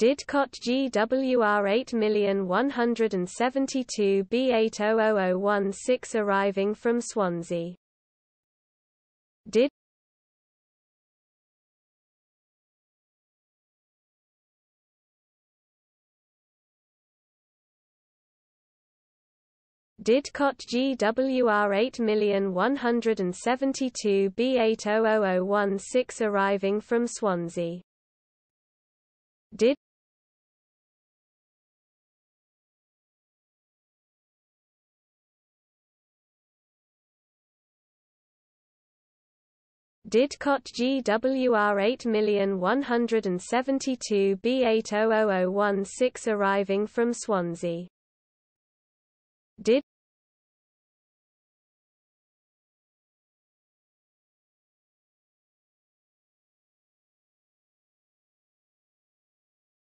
Didcot GWR 8172 B800016 arriving from Swansea. Did Didcot GWR 8172 B800016 arriving from Swansea. Did Didcot GWR 8172 B800016 arriving from Swansea. Did